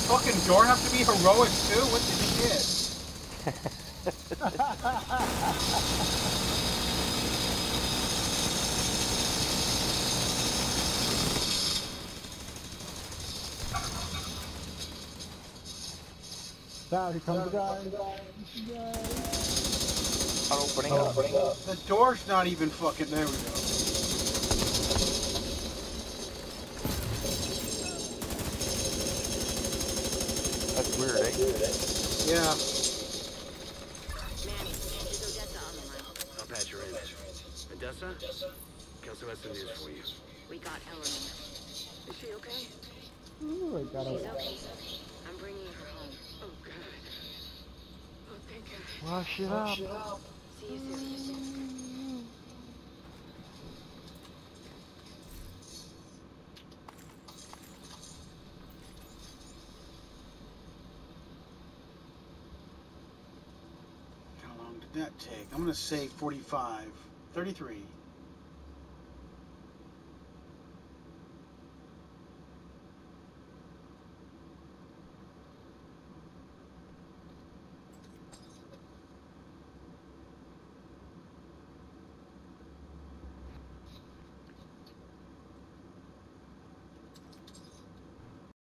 fucking door have to be heroic too? What did he get? Down, he comes down. Not opening up. The door's not even fucking. There we go. Weird, eh? Yeah. Manny, is Odessa on the line? I'll patch her in. Odessa? Kelso has some news for you. We got Eleanor. Is she okay? Ooh, I got She's a... okay. I'm bringing her home. Oh, God. Oh, thank God. Wash it up. See you soon. Did that take? I'm gonna say 45. 33.